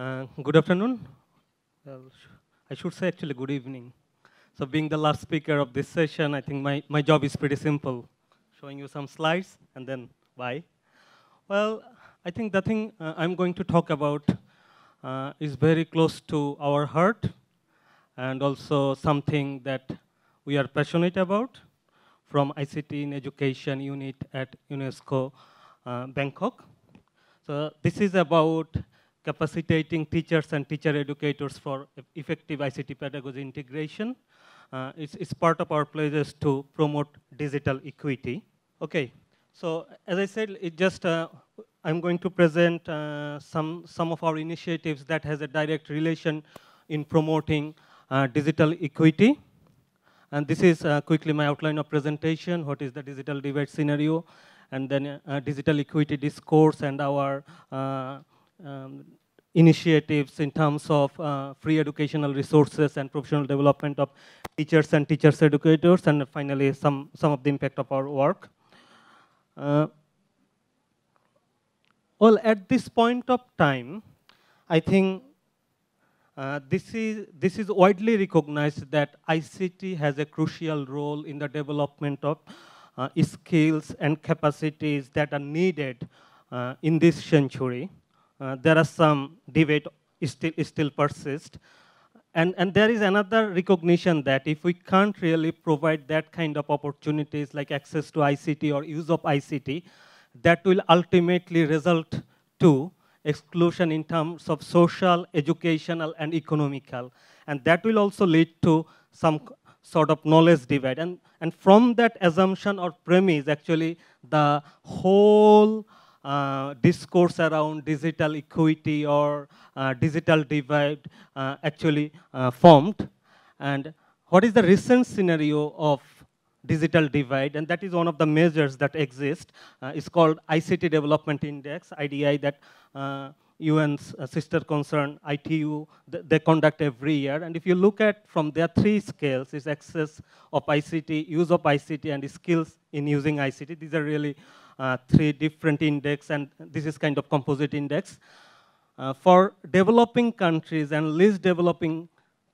Uh, good afternoon. Well, I should say actually good evening. So being the last speaker of this session, I think my, my job is pretty simple. Showing you some slides and then bye. Well, I think the thing uh, I'm going to talk about uh, is very close to our heart and also something that we are passionate about from ICT in Education unit at UNESCO uh, Bangkok. So this is about capacitating teachers and teacher educators for effective ICT pedagogy integration. Uh, it's, it's, part of our pledges to promote digital equity. Okay, so as I said, it just uh, I'm going to present uh, some, some of our initiatives that has a direct relation in promoting uh, digital equity. And this is uh, quickly my outline of presentation, what is the digital divide scenario, and then uh, digital equity discourse and our um, initiatives in terms of uh, free educational resources and professional development of teachers and teachers educators, and finally some, some of the impact of our work. Uh, well, at this point of time, I think uh, this, is, this is widely recognized that ICT has a crucial role in the development of uh, skills and capacities that are needed uh, in this century. Uh, there are some debate still, still persist. And, and there is another recognition that if we can't really provide that kind of opportunities like access to ICT or use of ICT, that will ultimately result to exclusion in terms of social, educational, and economical. And that will also lead to some sort of knowledge divide. And, and from that assumption or premise, actually, the whole uh, discourse around digital equity or uh, digital divide uh, actually uh, formed. And what is the recent scenario of digital divide? And that is one of the measures that exist. Uh, it's called ICT Development Index, IDI, that UN's uh, sister concern, ITU, th they conduct every year. And if you look at from their three scales, is access of ICT, use of ICT, and skills in using ICT. These are really three different index, and this is kind of composite index. Uh, for developing countries and least developing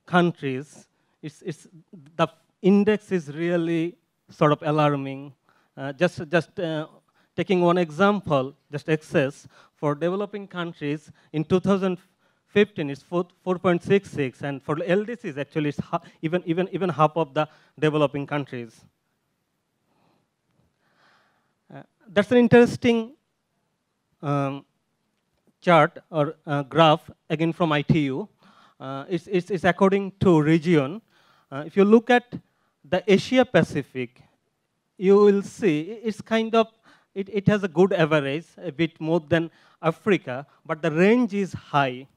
countries, it's, it's, the index is really sort of alarming. Uh, just just uh, taking one example, just access, for developing countries in 2015 it's 4.66 and for LDCs actually it's even, even, even half of the developing countries. Uh, that's an interesting um, chart or uh, graph again from ITU. Uh, it's, it's, it's, according to region. Uh, if you look at the Asia Pacific, you will see it's kind of it, it has a good average, a bit more than Africa, but the range is high.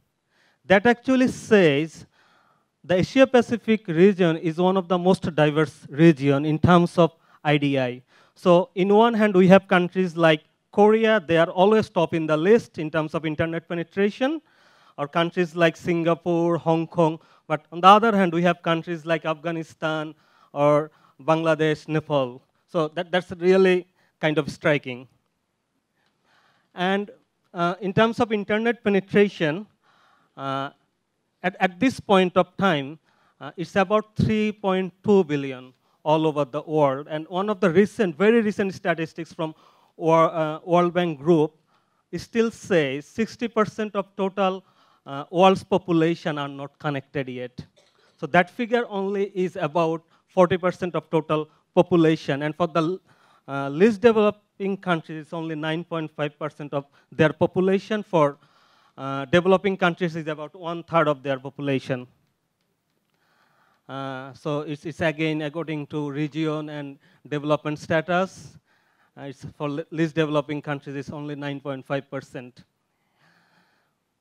That actually says the Asia Pacific region is one of the most diverse region in terms of IDI. So in one hand, we have countries like Korea, they are always top in the list in terms of internet penetration, or countries like Singapore, Hong Kong. But on the other hand, we have countries like Afghanistan or Bangladesh, Nepal. So that, that's really kind of striking. And uh, in terms of internet penetration, uh, at, at this point of time, uh, it's about 3.2 billion all over the world. And one of the recent, very recent statistics from uh, World Bank Group still says 60% of total uh, world's population are not connected yet. So that figure only is about 40% of total population. And for the uh, least developing countries it's only 9.5% of their population. For uh, developing countries is about one third of their population. Uh, so it's, it's, again according to region and development status. Uh, it's for least developing countries, it's only 9.5%.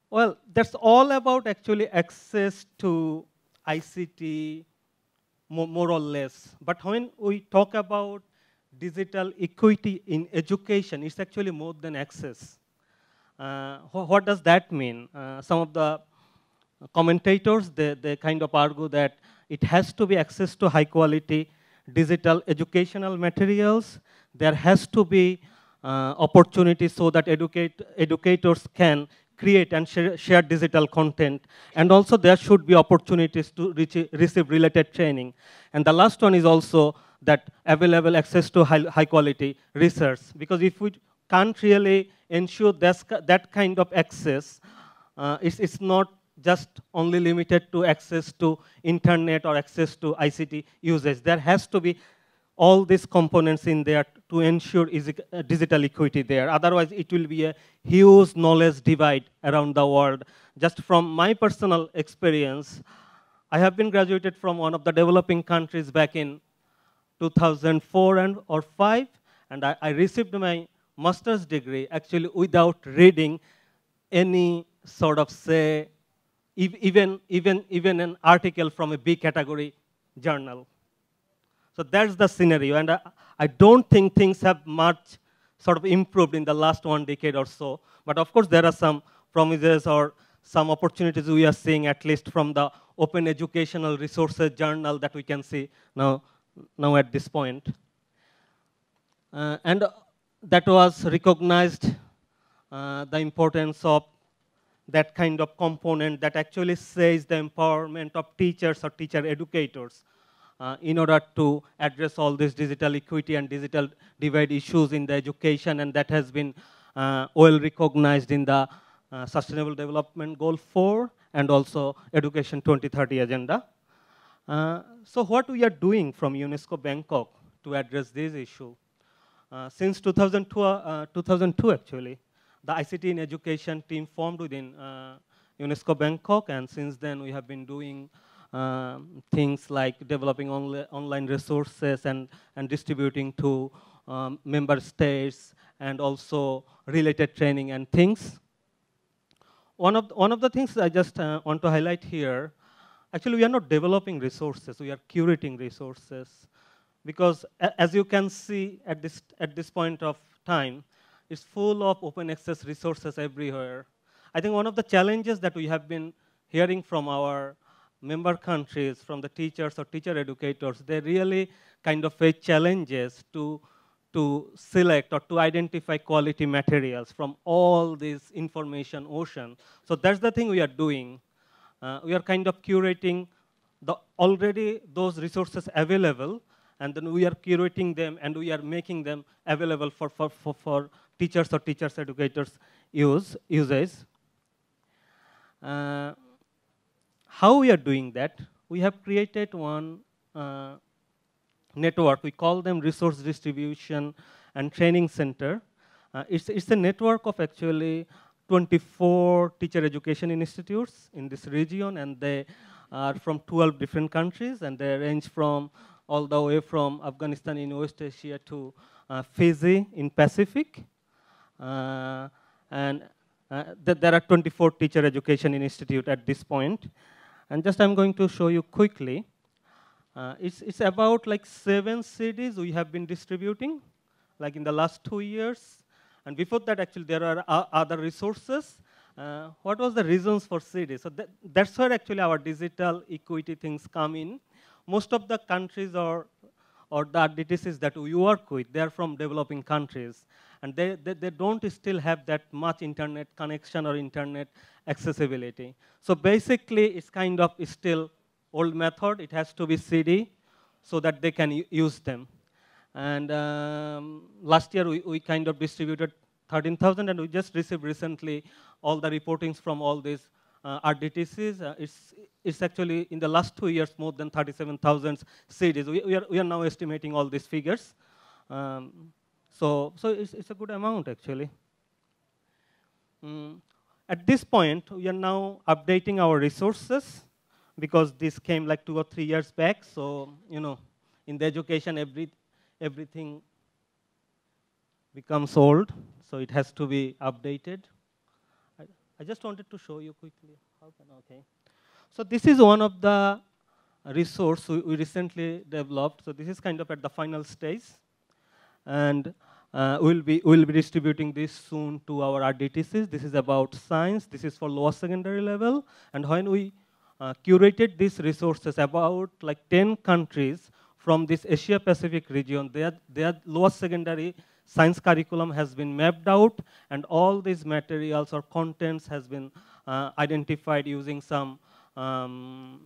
Well, that's all about actually access to ICT, more, more or less. But when we talk about digital equity in education it's actually more than access. Uh, what does that mean? Uh, some of the commentators, they, they kind of argue that it has to be access to high quality digital educational materials. There has to be uh, opportunities so that educate, educators can create and share, share, digital content. And also there should be opportunities to reach, receive related training. And the last one is also that available access to high, high quality research. Because if we can't really ensure that kind of access, uh, it's, it's not just only limited to access to internet or access to ICT usage. There has to be all these components in there to ensure uh, digital equity there. Otherwise, it will be a huge knowledge divide around the world. Just from my personal experience, I have been graduated from one of the developing countries back in 2004 and or 5, and I, I received my master's degree actually without reading any sort of say even, even, even an article from a B category journal. So that's the scenario. And I, I don't think things have much sort of improved in the last one decade or so. But of course, there are some promises or some opportunities we are seeing, at least from the Open Educational Resources Journal that we can see now, now at this point. Uh, and that was recognized uh, the importance of that kind of component that actually says the empowerment of teachers or teacher educators uh, in order to address all these digital equity and digital divide issues in the education, and that has been uh, well recognized in the uh, Sustainable Development Goal 4 and also Education 2030 agenda. Uh, so what we are doing from UNESCO Bangkok to address this issue? Uh, since 2002, uh, 2002 actually, the ICT in education team formed within uh, UNESCO Bangkok, and since then we have been doing um, things like developing onli online resources and, and distributing to um, member states and also related training and things. One of, the, one of the things I just uh, want to highlight here, actually we are not developing resources, we are curating resources. Because as you can see at this, at this point of time, it's full of open access resources everywhere. I think one of the challenges that we have been hearing from our member countries, from the teachers or teacher educators, they really kind of face challenges to, to select or to identify quality materials from all this information ocean. So that's the thing we are doing. Uh, we are kind of curating the already those resources available, and then we are curating them and we are making them available for, for, for, for teachers or teachers educators use uses. Uh, how we are doing that? We have created one uh, network. We call them resource distribution and training center. Uh, it's, it's a network of actually 24 teacher education institutes in this region, and they are from 12 different countries, and they range from all the way from Afghanistan in West Asia to uh, Fiji in Pacific. Uh, and uh, th there are 24 teacher education institute at this point. And just I'm going to show you quickly. Uh, it's, it's about like seven CDs we have been distributing, like in the last two years. And before that, actually, there are other resources. Uh, what was the reasons for CDs? So that, that's where actually our digital equity things come in. Most of the countries or, or the RDTCs that we work with, they're from developing countries and they, they, they don't still have that much internet connection or internet accessibility. So basically, it's kind of still old method. It has to be CD so that they can use them. And um, last year, we, we kind of distributed 13,000, and we just received recently all the reportings from all these uh, RDTCs. Uh, it's, it's actually, in the last two years, more than 37,000 CDs. We, we, are, we are now estimating all these figures. Um, so, so it's, it's a good amount actually. Mm. At this point, we are now updating our resources because this came like two or three years back. So, you know, in the education, every, everything becomes old. So it has to be updated. I, just wanted to show you quickly. How can, okay. So this is one of the resource we, we recently developed. So this is kind of at the final stage. And uh, we'll, be, we'll be distributing this soon to our RDTCs. This is about science. This is for lower secondary level. And when we uh, curated these resources, about like 10 countries from this Asia-Pacific region, their, their lower secondary science curriculum has been mapped out, and all these materials or contents has been uh, identified using some um,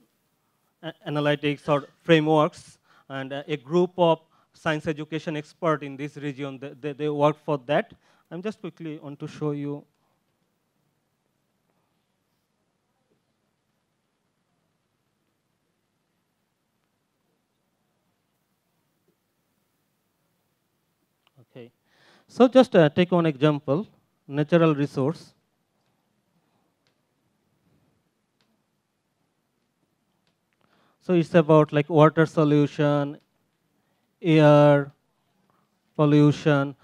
analytics or frameworks, and uh, a group of science education expert in this region, they, they, they work for that. I'm just quickly want to show you Okay. So just uh, take one example, natural resource. So it's about like water solution, air, pollution.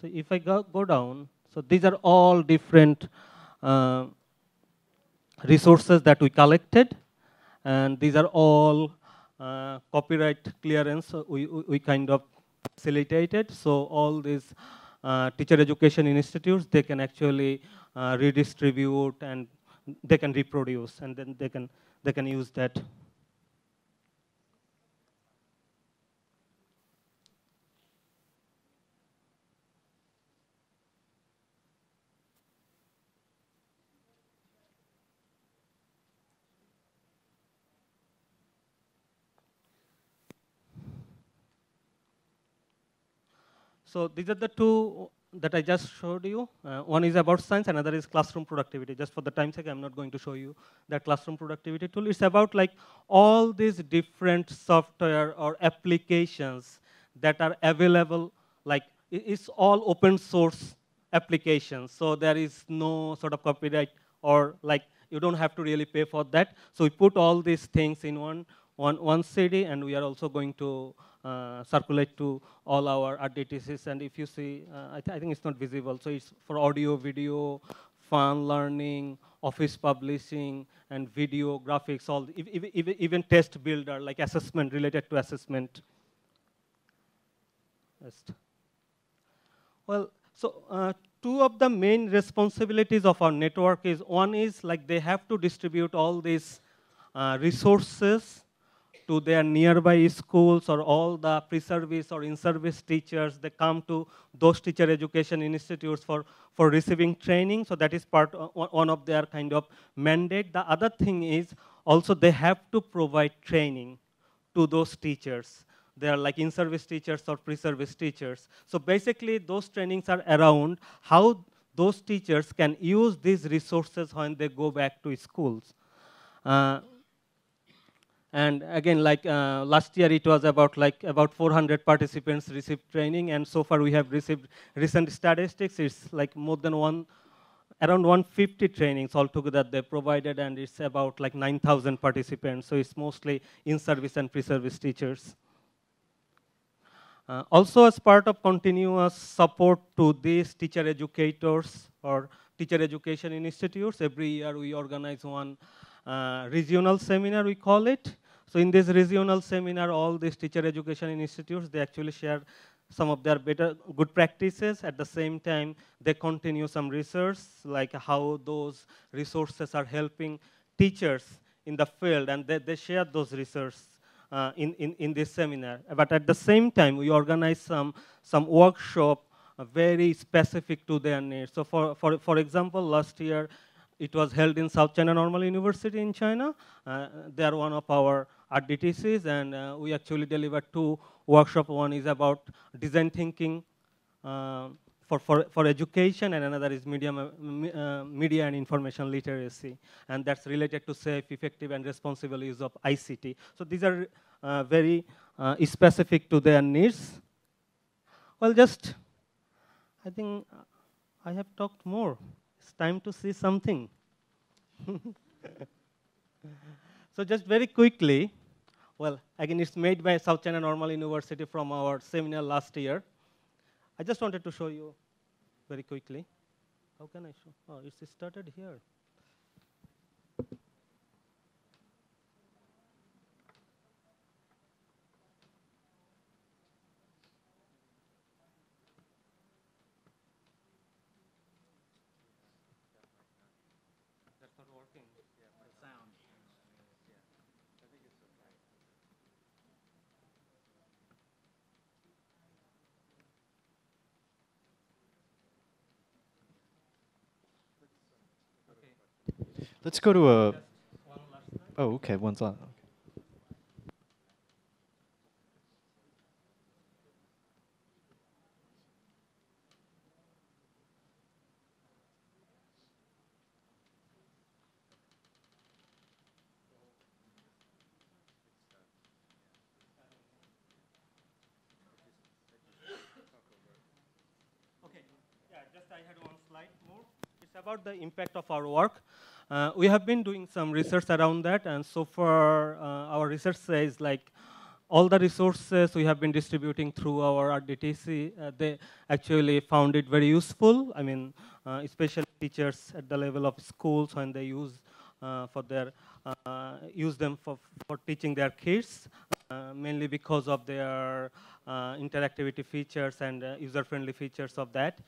So if I go, go down, so these are all different uh, resources that we collected, and these are all uh, copyright clearance we, we kind of facilitated. So all these uh, teacher education institutes, they can actually uh, redistribute and they can reproduce and then they can, they can use that. So these are the two that I just showed you. Uh, one is about science, another is classroom productivity. Just for the time sake, I'm not going to show you that classroom productivity tool. It's about like all these different software or applications that are available, like it's all open source applications. So there is no sort of copyright or like you don't have to really pay for that. So we put all these things in one, one, one CD and we are also going to circulate to all our RDTCs. And if you see, uh, I, th I, think it's not visible. So it's for audio, video, fun learning, office publishing, and video graphics, all even, even test builder, like assessment related to assessment. Well, so uh, two of the main responsibilities of our network is one is like they have to distribute all these uh, resources to their nearby schools or all the pre-service or in-service teachers, they come to those teacher education institutes for, for receiving training. So that is part of, one of their kind of mandate. The other thing is also they have to provide training to those teachers. They are like in-service teachers or pre-service teachers. So basically those trainings are around how those teachers can use these resources when they go back to schools. Uh, and again, like uh, last year, it was about like about 400 participants received training, and so far we have received recent statistics. It's like more than one, around 150 trainings altogether that they provided, and it's about like 9,000 participants. So it's mostly in-service and pre-service teachers. Uh, also, as part of continuous support to these teacher educators or teacher education institutes, every year we organize one uh, regional seminar, we call it. So in this regional seminar, all these teacher education institutes, they actually share some of their better good practices. At the same time, they continue some research, like how those resources are helping teachers in the field, and they, they share those research uh, in, in, in this seminar. But at the same time, we organize some, some workshop uh, very specific to their needs. So for, for, for example, last year, it was held in South China Normal University in China. Uh, they are one of our RDTCs, and uh, we actually delivered two workshops. One is about design thinking uh, for, for, for education, and another is media, uh, media and information literacy. And that's related to safe, effective, and responsible use of ICT. So these are uh, very uh, specific to their needs. Well, just, I think I have talked more It's time to see something. so just very quickly, well, again, it's made by South China Normal University from our seminar last year. I just wanted to show you very quickly. How can I show? Oh, it's started here. Let's go to a. Oh, okay, one's on. Okay, yeah, just I had one slide more. It's about the impact of our work. Uh, we have been doing some research around that, and so far uh, our research says like all the resources we have been distributing through our RDTC, uh, they actually found it very useful. I mean, uh, especially teachers at the level of schools when they use for their use them for, for teaching their kids, mainly because of their interactivity features and user-friendly features of that.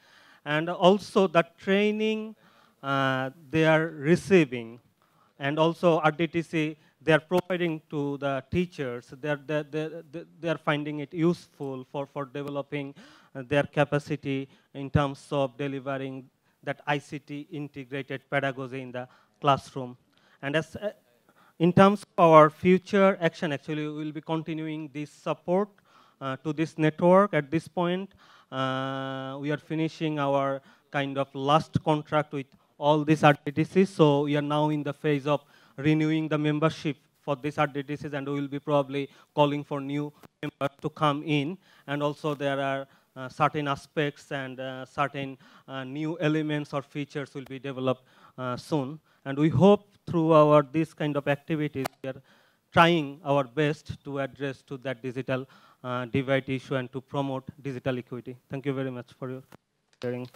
And also the training they are receiving and also RDTC, they are providing to the teachers. They are, they, they, they are finding it useful for, for developing uh, their capacity in terms of delivering that ICT integrated pedagogy in the classroom. And as, uh, in terms of our future action, actually, we will be continuing this support uh, to this network at this point. Uh, we are finishing our kind of last contract with all these RDTCs, so we are now in the phase of renewing the membership for these RDTCs, and we will be probably calling for new members to come in. And also there are uh, certain aspects and uh, certain uh, new elements or features will be developed uh, soon. And we hope through our this kind of activities, we are trying our best to address to that digital uh, divide issue and to promote digital equity. Thank you very much for your hearing.